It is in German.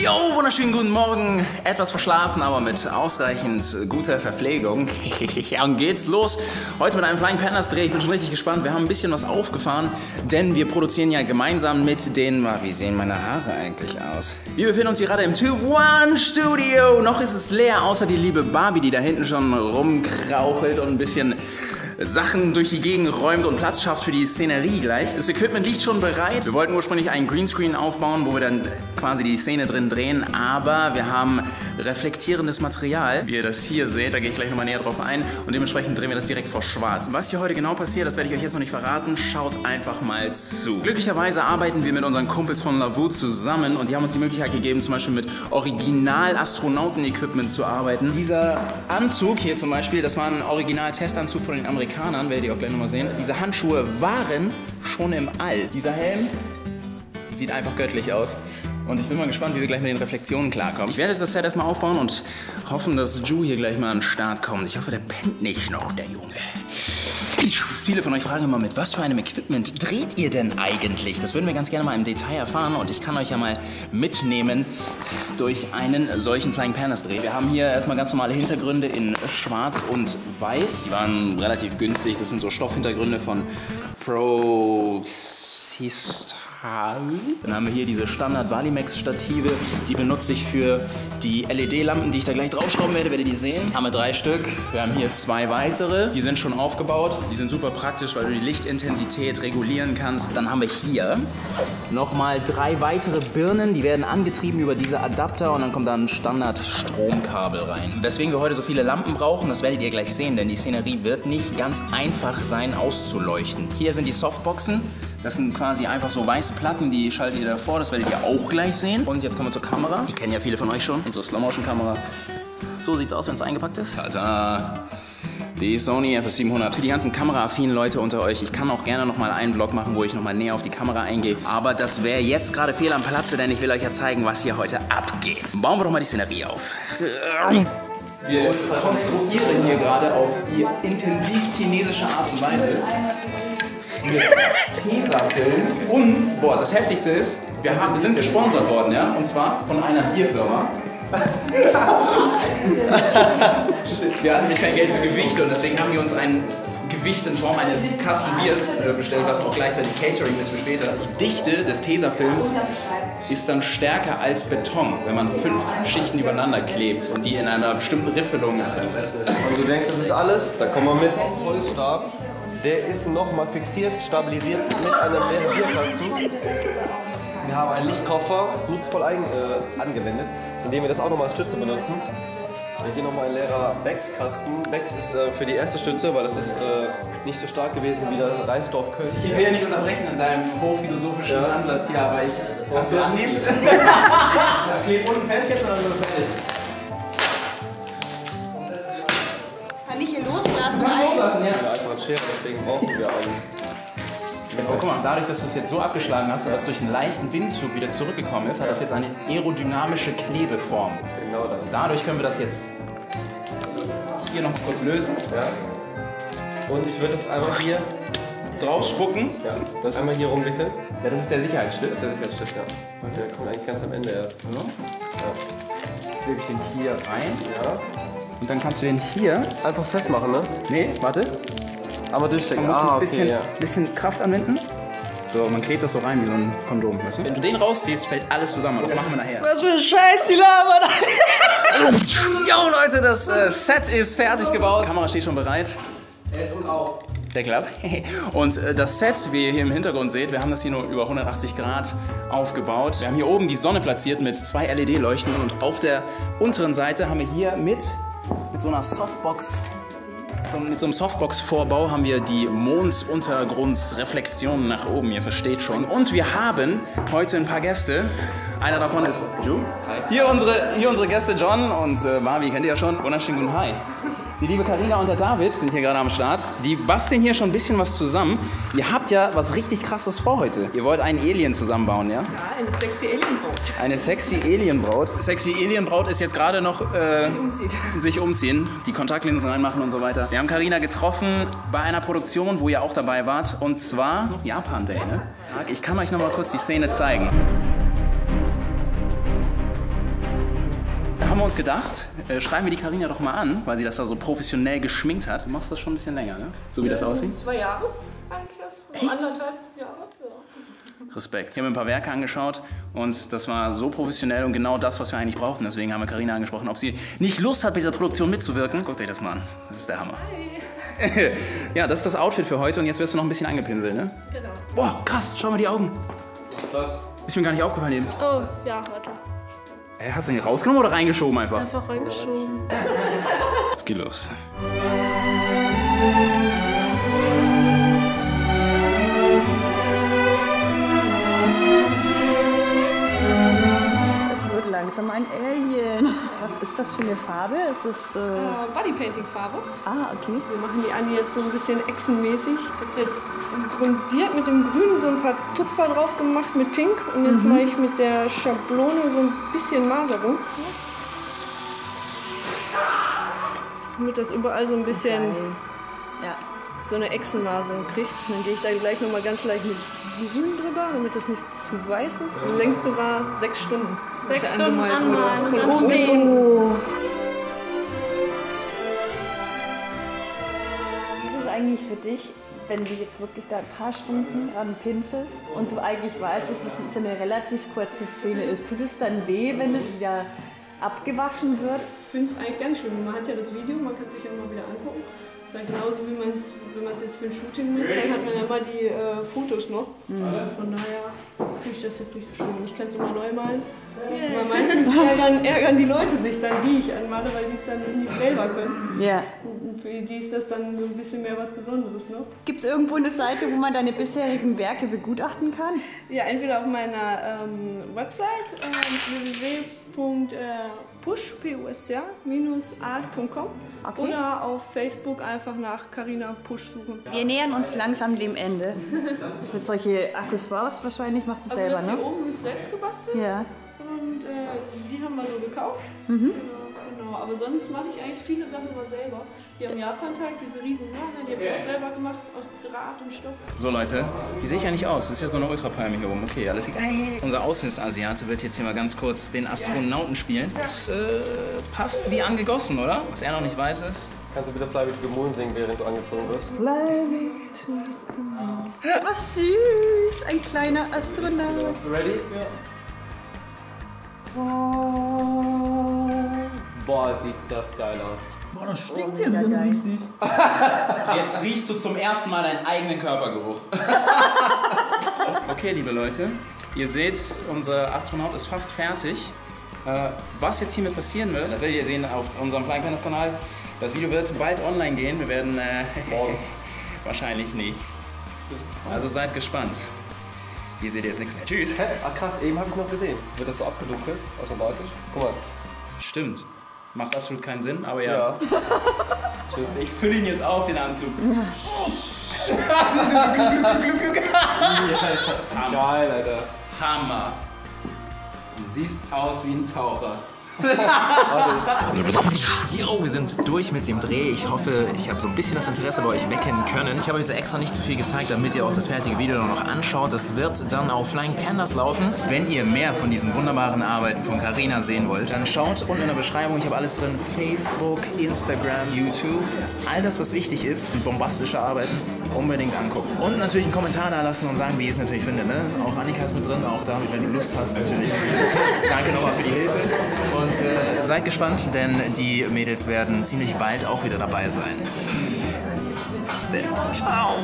Jo, wunderschönen guten Morgen. Etwas verschlafen, aber mit ausreichend guter Verpflegung. Und geht's los. Heute mit einem Flying Pandas Dreh. Ich bin schon richtig gespannt. Wir haben ein bisschen was aufgefahren, denn wir produzieren ja gemeinsam mit den. Wie sehen meine Haare eigentlich aus? Wir befinden uns hier gerade im Tube One Studio. Noch ist es leer, außer die liebe Barbie, die da hinten schon rumkrauchelt und ein bisschen Sachen durch die Gegend räumt und Platz schafft für die Szenerie gleich. Das Equipment liegt schon bereit. Wir wollten ursprünglich einen Greenscreen aufbauen, wo wir dann quasi die Szene drin drehen, aber wir haben reflektierendes Material. Wie ihr das hier seht, da gehe ich gleich nochmal näher drauf ein und dementsprechend drehen wir das direkt vor schwarz. Was hier heute genau passiert, das werde ich euch jetzt noch nicht verraten. Schaut einfach mal zu. Glücklicherweise arbeiten wir mit unseren Kumpels von Lavu zusammen und die haben uns die Möglichkeit gegeben, zum Beispiel mit Original-Astronauten-Equipment zu arbeiten. Dieser Anzug hier zum Beispiel, das war ein Original-Testanzug von den Amerikanern. Amerikanern, werdet ihr auch gleich nochmal sehen. Diese Handschuhe waren schon im All. Dieser Helm sieht einfach göttlich aus. Und ich bin mal gespannt, wie wir gleich mit den Reflexionen klarkommen. Ich werde jetzt das Set erstmal aufbauen und hoffen, dass Ju hier gleich mal an den Start kommt. Ich hoffe, der pennt nicht noch, der Junge. Viele von euch fragen immer, mit was für einem Equipment dreht ihr denn eigentlich? Das würden wir ganz gerne mal im Detail erfahren und ich kann euch ja mal mitnehmen durch einen solchen Flying Pandas Dreh. Wir haben hier erstmal ganz normale Hintergründe in schwarz und weiß. Die waren relativ günstig. Das sind so Stoffhintergründe von Pro dann haben wir hier diese Standard Valimax Stative. Die benutze ich für die LED-Lampen, die ich da gleich draufschrauben werde, werdet ihr sehen. Haben wir drei Stück. Wir haben hier zwei weitere. Die sind schon aufgebaut. Die sind super praktisch, weil du die Lichtintensität regulieren kannst. Dann haben wir hier nochmal drei weitere Birnen. Die werden angetrieben über diese Adapter und dann kommt da ein Standard-Stromkabel rein. Weswegen wir heute so viele Lampen brauchen, das werdet ihr gleich sehen, denn die Szenerie wird nicht ganz einfach sein auszuleuchten. Hier sind die Softboxen. Das sind quasi einfach so weiße Platten, die schaltet ihr davor, das werdet ihr auch gleich sehen. Und jetzt kommen wir zur Kamera. Die kennen ja viele von euch schon, unsere Slow-Motion-Kamera. So sieht's aus, wenn es eingepackt ist. Alter. Die Sony FS700. Für die ganzen kameraaffinen Leute unter euch, ich kann auch gerne nochmal einen Vlog machen, wo ich nochmal näher auf die Kamera eingehe. Aber das wäre jetzt gerade fehl am Platze, denn ich will euch ja zeigen, was hier heute abgeht. Bauen wir doch mal die Szenerie auf. Wir konstruieren hier gerade auf die intensiv chinesische Art und Weise mit Tesafilm und, boah, das Heftigste ist, wir, haben, wir sind gesponsert worden, ja, und zwar von einer Bierfirma. wir hatten nämlich kein Geld für Gewichte und deswegen haben die uns ein Gewicht in Form eines Kasten Biers äh, bestellt, was auch gleichzeitig Catering ist für später. Die Dichte des Tesafilms ist dann stärker als Beton, wenn man fünf Schichten übereinander klebt und die in einer bestimmten Riffelung. Und du denkst, das ist alles? Da kommen wir mit. Vollstab. Der ist nochmal fixiert, stabilisiert mit einem leeren Bierkasten. Wir haben einen Lichtkoffer nutzvoll ein, äh, angewendet, indem wir das auch nochmal als Stütze benutzen. Hier nochmal ein leerer Becks-Kasten. Becks ist äh, für die erste Stütze, weil das ist äh, nicht so stark gewesen wie der Reisdorf Köln. Ich will ja nicht unterbrechen in deinem hochphilosophischen ja. Ansatz hier, aber ich. Kannst du annehmen? kleb unten fest jetzt dann wird fertig. Schere, deswegen brauchen wir einen. So, guck mal, dadurch, dass du es jetzt so abgeschlagen hast und das durch einen leichten Windzug wieder zurückgekommen ist, hat das jetzt eine aerodynamische Klebeform. Genau das. Dadurch können wir das jetzt hier noch kurz lösen. Ja. Und ich würde das einmal hier drauf spucken. Ja. Das einmal hier rumwickeln. Ja, das ist der Sicherheitsschliff. Das ist der Sicherheitsschliff, ja. Und der kommt eigentlich ganz am Ende erst. So. Ja. Klebe ich den hier rein. Ja. Und dann kannst du den hier einfach festmachen, ne? Nee, warte. Aber durchstecken. Man muss ah, ein bisschen, okay, ja. bisschen Kraft anwenden. So, man klebt das so rein wie so ein Kondom, weißt du? Wenn du den rausziehst, fällt alles zusammen. Das machen wir nachher. Was für ein Scheiß, die labern! Jo, Leute, das äh, Set ist fertig gebaut. Die Kamera steht schon bereit. Es und auch. Deckel ab. Und äh, das Set, wie ihr hier im Hintergrund seht, wir haben das hier nur über 180 Grad aufgebaut. Wir haben hier oben die Sonne platziert mit zwei LED-Leuchten und auf der unteren Seite haben wir hier mit, mit so einer Softbox so, mit so einem Softbox-Vorbau haben wir die Monduntergrundsreflexionen nach oben, ihr versteht schon. Und wir haben heute ein paar Gäste. Einer davon ist Ju. Hier unsere, hier unsere Gäste John und äh, Marvi, kennt ihr ja schon. Wunderschönen guten Hi. Die liebe Karina und der David sind hier gerade am Start. Die basteln hier schon ein bisschen was zusammen. Ihr habt ja was richtig krasses vor heute. Ihr wollt einen Alien zusammenbauen, ja? Ja, eine sexy Alienbraut. Eine sexy Alienbraut. Sexy Alienbraut ist jetzt gerade noch äh, Umzieht. sich umziehen, die Kontaktlinsen reinmachen und so weiter. Wir haben Karina getroffen bei einer Produktion, wo ihr auch dabei wart. Und zwar Japan Day, ne? Ich kann euch noch mal kurz die Szene zeigen. Haben wir uns gedacht, äh, schreiben wir die Karina doch mal an, weil sie das da so professionell geschminkt hat. Du machst das schon ein bisschen länger, ne? So wie das aussieht. Zwei Jahre eigentlich erst. Anderthalb Jahre. Ja. Respekt. Ich habe mir ein paar Werke angeschaut und das war so professionell und genau das, was wir eigentlich brauchten. Deswegen haben wir Karina angesprochen, ob sie nicht Lust hat, bei dieser Produktion mitzuwirken. Guckt euch das mal an. Das ist der Hammer. ja, das ist das Outfit für heute und jetzt wirst du noch ein bisschen angepinselt, ne? Genau. Boah, krass, schau mal die Augen. Was? Ist mir gar nicht aufgefallen eben. Oh, ja, warte. Ey, hast du den rausgenommen oder reingeschoben einfach? Einfach reingeschoben. Was geht los? Wird langsam ein Alien. Was ist das für eine Farbe? Es ist. Äh, Äh, Bodypainting-Farbe. ah, okay. Wir machen die Anni jetzt so ein bisschen echsenmäßig. Ich habe jetzt grundiert mit dem Grün so ein paar Tupfer drauf gemacht mit Pink. Und jetzt mache ich mit der Schablone so ein bisschen Maserung. Damit das überall so ein bisschen. Ja. So eine Echsenmaserung kriegt. Dann gehe ich da gleich nochmal ganz leicht mit Grün drüber, damit das nicht zu weiß ist. Die längste war sechs Stunden. Sechs ja Stunden anmalen von Von oben bis stehen. unten. Wie ist es eigentlich für dich, wenn du jetzt wirklich da ein paar Stunden dran pinselst und du eigentlich weißt, dass es für eine relativ kurze Szene ist? Tut es dann weh, wenn es wieder abgewaschen wird? Ich finde es eigentlich ganz schlimm. Man hat ja das Video, man kann es sich ja immer wieder angucken. Das ja genauso, wie man es, wenn man es jetzt für ein Shooting nimmt, dann hat man ja immer die äh, Fotos noch. Von daher finde ich das jetzt nicht so schlimm. Ich kann es immer neu malen. Aber meistens ärgern, ärgern die Leute sich dann, die ich anmale, weil die es dann nicht selber können. Ja. Und für die ist das dann so ein bisschen mehr was Besonderes. Ne? Gibt es irgendwo eine Seite, wo man deine bisherigen Werke begutachten kann? Ja, entweder auf meiner ähm, Website äh, www.push.art.com Okay. oder auf Facebook einfach nach Carina Push suchen. Wir nähern uns langsam dem Ende. Das sind solche Accessoires wahrscheinlich, machst du Also selber, das ne? hier oben ist selbst gebastelt Ja. und äh, die haben wir so gekauft. Mhm. Genau, genau. Aber sonst mache ich eigentlich viele Sachen immer selber. Hier am Japantag, diese riesen Hörner, die habe ich auch selber gemacht aus Draht und Stoff. So Leute, wie sehe ich eigentlich aus? Das ist ja so eine Ultrapalme hier oben. Okay, alles klar. Unser Aushilfsasiate wird jetzt hier mal ganz kurz den Astronauten spielen. Das äh, passt wie angegossen, oder? Was er noch nicht weiß ist, Kannst du bitte Fly Me to the Moon singen, während du angezogen wirst? Was süß, ein kleiner Astronaut. Ready? Ja. Boah, sieht das geil aus. Mega geil. Jetzt riechst du zum ersten Mal deinen eigenen Körpergeruch. okay, liebe Leute, ihr seht, unser Astronaut ist fast fertig. Äh, was jetzt hiermit passieren wird, das werdet ihr sehen auf unserem Flying Pandas Kanal. Das Video wird bald online gehen. Wir werden äh, Morgen. wahrscheinlich nicht. Also seid gespannt. Hier seht ihr jetzt nichts mehr. Tschüss. Hä? Ach krass, eben habe ich noch gesehen. Wird das so abgedunkelt, automatisch? Guck mal. Stimmt. Macht absolut keinen Sinn, aber ja. Ja. Tschüss. Ich fülle ihn jetzt auf, den Anzug. Geil, Alter. Hammer. Du siehst aus wie ein Taucher. Jo, wir sind durch mit dem Dreh. Ich hoffe, ich habe so ein bisschen das Interesse bei euch wecken können. Ich habe jetzt extra nicht zu viel gezeigt, damit ihr auch das fertige Video noch anschaut. Das wird dann auf Flying Pandas laufen. Wenn ihr mehr von diesen wunderbaren Arbeiten von Carina sehen wollt, dann schaut unten in der Beschreibung. Ich habe alles drin. Facebook, Instagram, YouTube. All das, was wichtig ist, sind bombastische Arbeiten. Unbedingt angucken. Und natürlich einen Kommentar da lassen und sagen, wie ihr es natürlich findet. Ne? Auch Annika ist mit drin, auch da, wenn du Lust hast, natürlich. Danke nochmal für die Hilfe. Und seid gespannt, denn die Mädels werden ziemlich bald auch wieder dabei sein. Bis denn. Ciao.